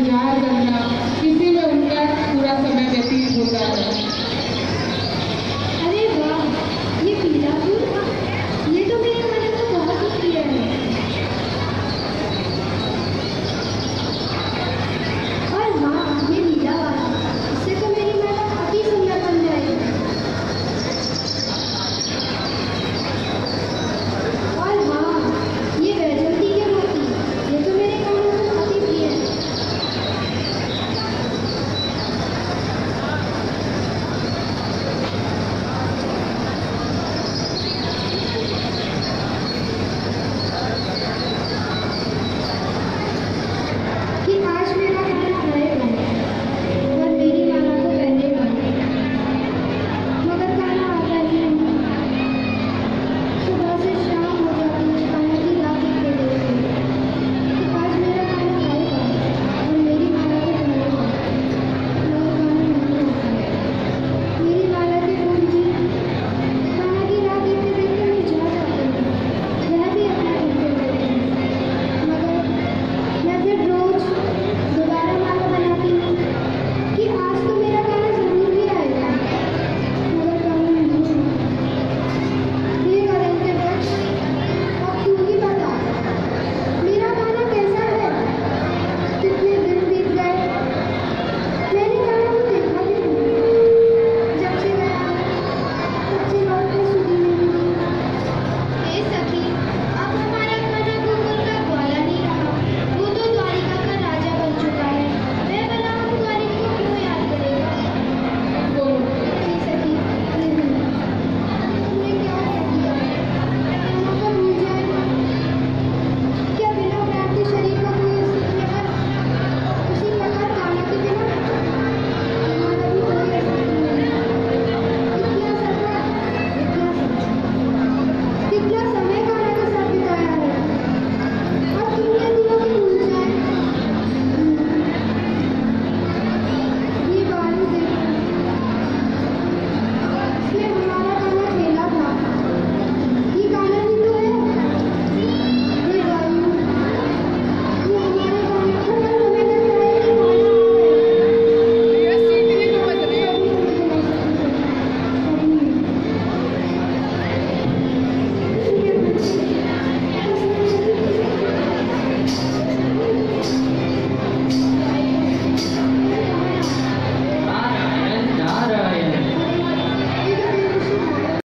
विचार करना। इसी में उनका पूरा समय व्यतीत होता है